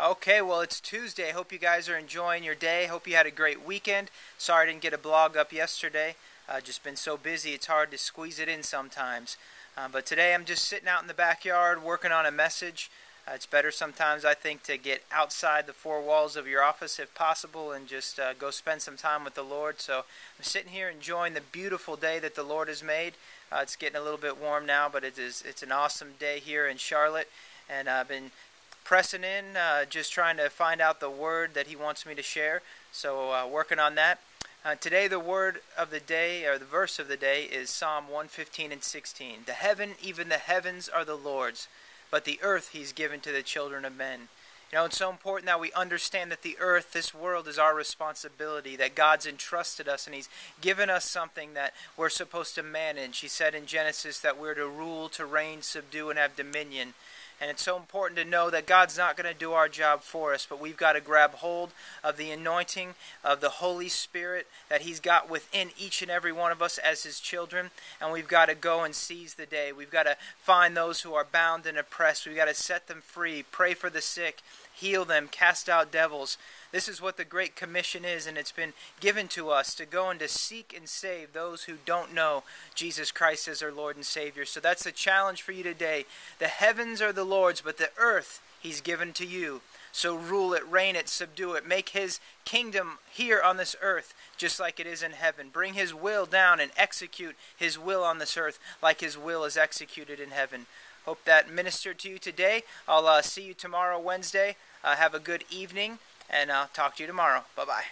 Okay, well, it's Tuesday. Hope you guys are enjoying your day. Hope you had a great weekend. Sorry I didn't get a blog up yesterday. Uh, just been so busy, it's hard to squeeze it in sometimes. Uh, but today I'm just sitting out in the backyard working on a message. Uh, it's better sometimes, I think, to get outside the four walls of your office if possible and just uh, go spend some time with the Lord. So I'm sitting here enjoying the beautiful day that the Lord has made. Uh, it's getting a little bit warm now, but it is it's an awesome day here in Charlotte. And I've been pressing in, uh, just trying to find out the word that he wants me to share. So, uh, working on that. Uh, today, the word of the day, or the verse of the day, is Psalm 115 and 16. The heaven, even the heavens, are the Lord's, but the earth he's given to the children of men. You know, it's so important that we understand that the earth, this world, is our responsibility, that God's entrusted us and He's given us something that we're supposed to manage. He said in Genesis that we're to rule, to reign, subdue, and have dominion. And it's so important to know that God's not going to do our job for us, but we've got to grab hold of the anointing of the Holy Spirit that He's got within each and every one of us as His children. And we've got to go and seize the day. We've got to find those who are bound and oppressed. We've got to set them free, pray for the sick, heal them, cast out devils. This is what the Great Commission is, and it's been given to us to go and to seek and save those who don't know Jesus Christ as their Lord and Savior. So that's the challenge for you today. The heavens are the Lord's, but the earth He's given to you. So rule it, reign it, subdue it. Make His kingdom here on this earth just like it is in heaven. Bring His will down and execute His will on this earth like His will is executed in heaven. Hope that ministered to you today. I'll uh, see you tomorrow, Wednesday. Uh, have a good evening, and I'll talk to you tomorrow. Bye bye.